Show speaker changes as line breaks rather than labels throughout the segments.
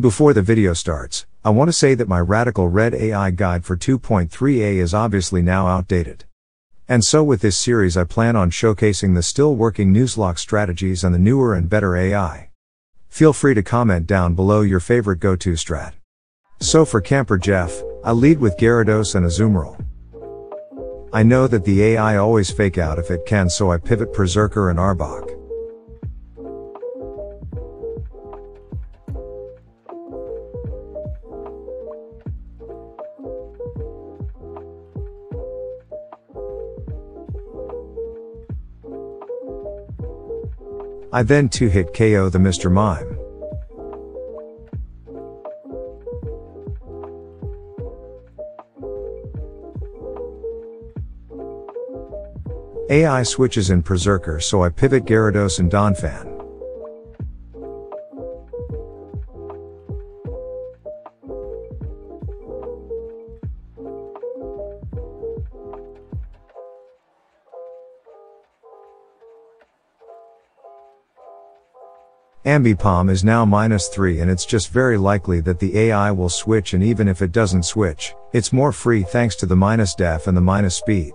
Before the video starts, I want to say that my Radical Red AI guide for 2.3a is obviously now outdated. And so with this series I plan on showcasing the still working Nuzlocke strategies and the newer and better AI. Feel free to comment down below your favorite go-to strat. So for Camper Jeff, I lead with Gyarados and Azumarill. I know that the AI always fake out if it can so I pivot Perrserker and Arbok. I then 2 hit KO the Mr. Mime. AI switches in Perrserker so I pivot Gyarados and Donphan. Ambipom is now minus 3 and it's just very likely that the AI will switch and even if it doesn't switch, it's more free thanks to the minus def and the minus speed.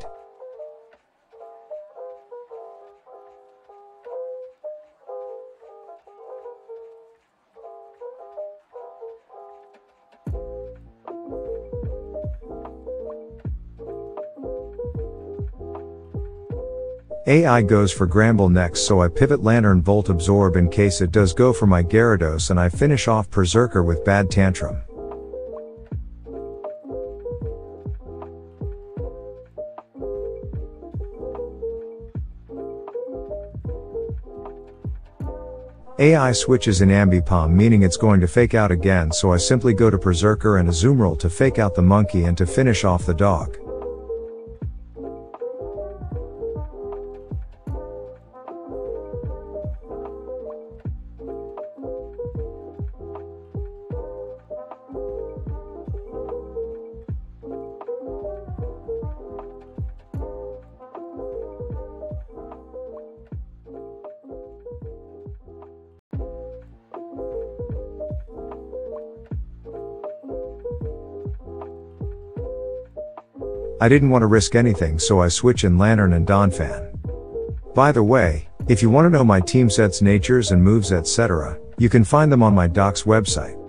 AI goes for Granbull next so I pivot Lanturn Volt Absorb in case it does go for my Gyarados and I finish off Perrserker with Bad Tantrum. AI switches in Ambipom meaning it's going to fake out again so I simply go to Perrserker and Azumarill to fake out the monkey and to finish off the dog. I didn't want to risk anything so I switch in Lanturn and Donphan. By the way, if you want to know my team sets natures and moves etc., you can find them on my docs website.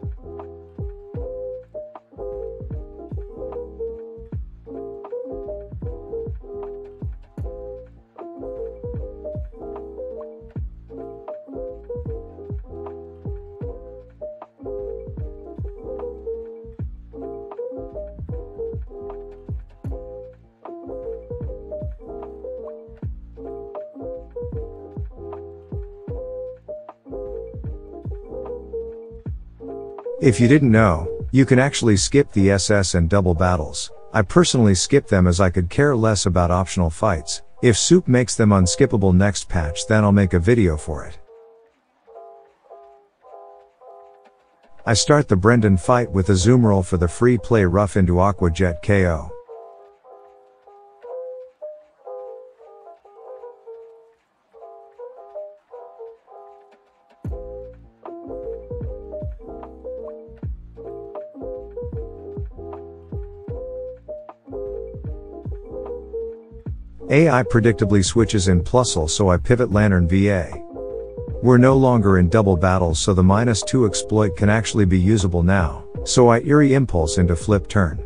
If you didn't know, you can actually skip the SS Anne double battles. I personally skip them as I could care less about optional fights. If Soup makes them unskippable next patch then I'll make a video for it. I start the Brendan fight with Azumarill for the free play rough into Aqua Jet KO. AI predictably switches in Plusle so I pivot Lanturn VA. We're no longer in double battles so the minus 2 exploit can actually be usable now, so I Eerie Impulse into flip turn.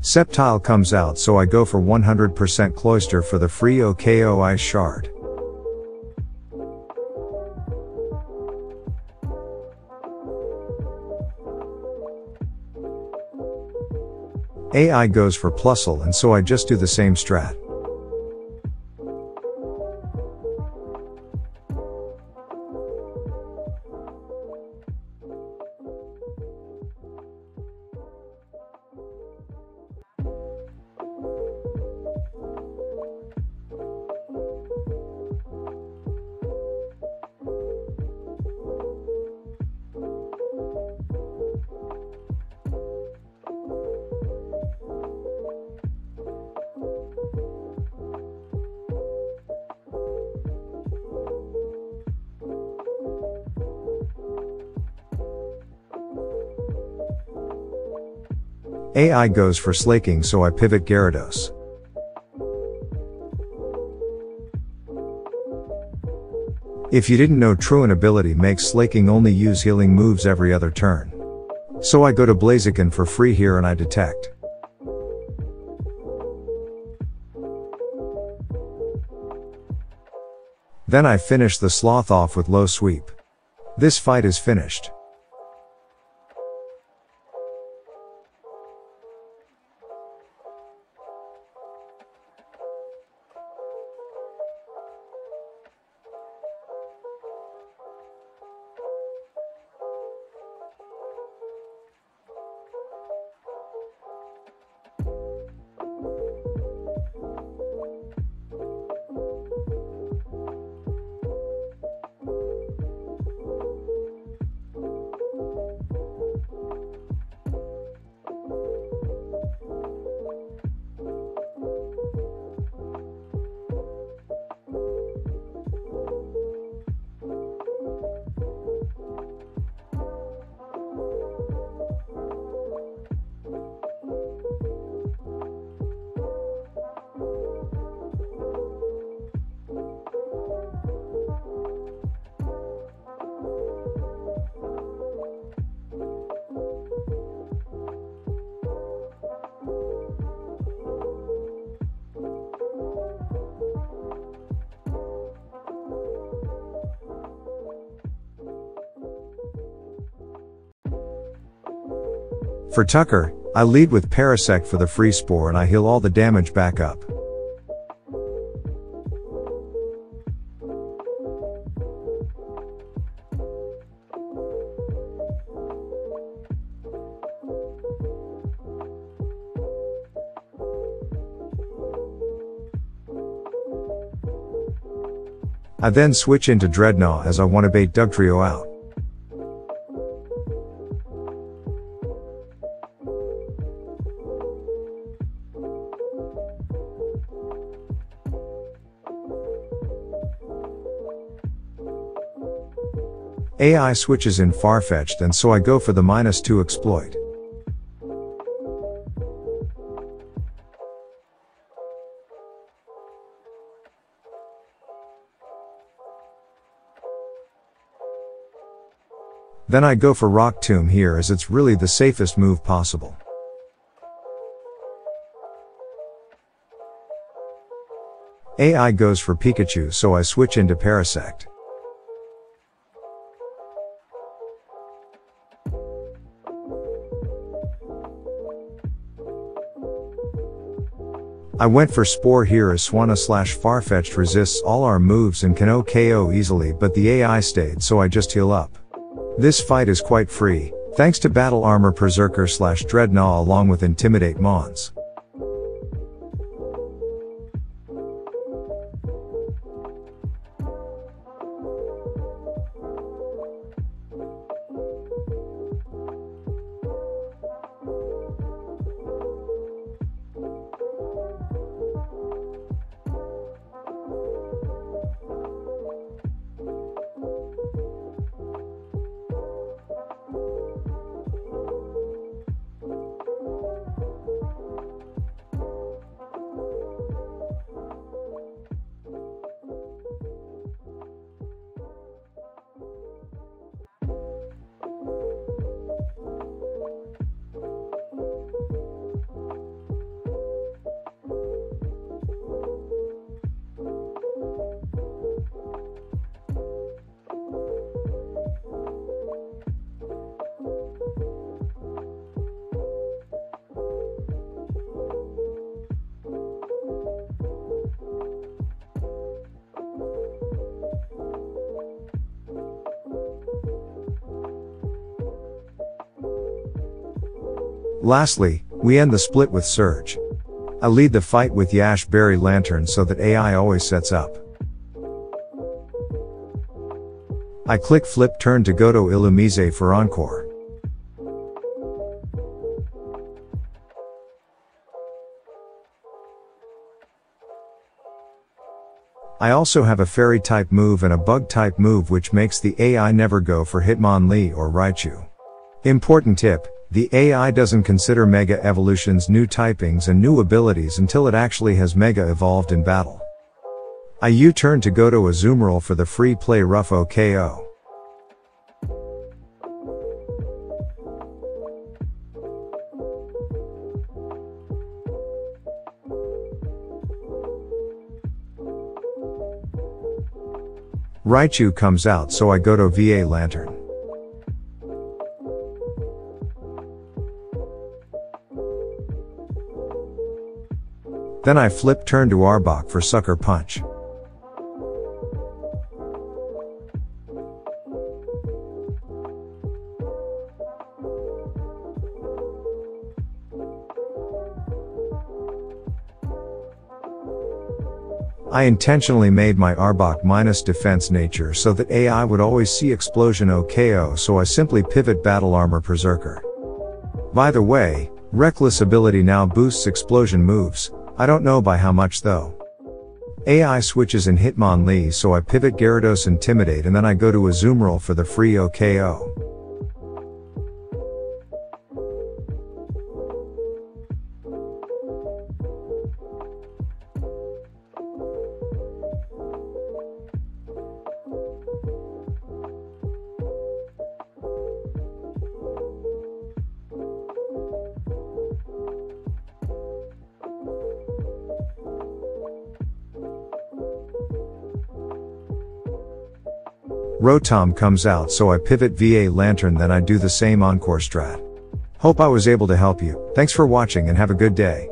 Sceptile comes out so I go for 100% Cloyster for the free OKO Ice Shard. AI goes for Plusle and so I just do the same strat. AI goes for slaking so I pivot Gyarados. If you didn't know Truant ability makes slaking only use healing moves every other turn. So I go to Blaziken for free here and I detect. Then I finish the sloth off with low sweep. This fight is finished. For Tucker, I lead with Parasect for the free spore and I heal all the damage back up. I then switch into Drednaw as I want to bait Dugtrio out. AI switches in Farfetch'd and so I go for the minus 2 exploit. Then I go for Rock Tomb here as it's really the safest move possible. AI goes for Pikachu so I switch into Parasect. I went for Spore here as Swanna slash Farfetch'd resists all our moves and can OKO easily but the AI stayed so I just heal up. This fight is quite free, thanks to Battle Armor Perrserker slash Drednaw along with Intimidate Mons. Lastly, we end the split with Surge. I lead the fight with Yache Berry Lanturn so that AI always sets up. I click flip turn to go to Illumise for Encore. I also have a fairy type move and a bug type move which makes the AI never go for Hitmonlee or Raichu. Important tip, The AI doesn't consider Mega Evolution's new typings and new abilities until it actually has Mega evolved in battle. I U-turn to go to Azumarill for the free play Rough OKO. Raichu comes out so I go to VA Lanturn. Then I flip turn to Arbok for Sucker Punch. I intentionally made my Arbok minus defense nature so that AI would always see explosion OKO so I simply pivot battle armor Perrserker. By the way, reckless ability now boosts explosion moves, I don't know by how much though. AI switches in Hitmonlee so I pivot Gyarados Intimidate and then I go to Azumarill for the free OKO. Rotom comes out so I pivot VA Lanturn then I do the same Encore strat. Hope I was able to help you, thanks for watching and have a good day.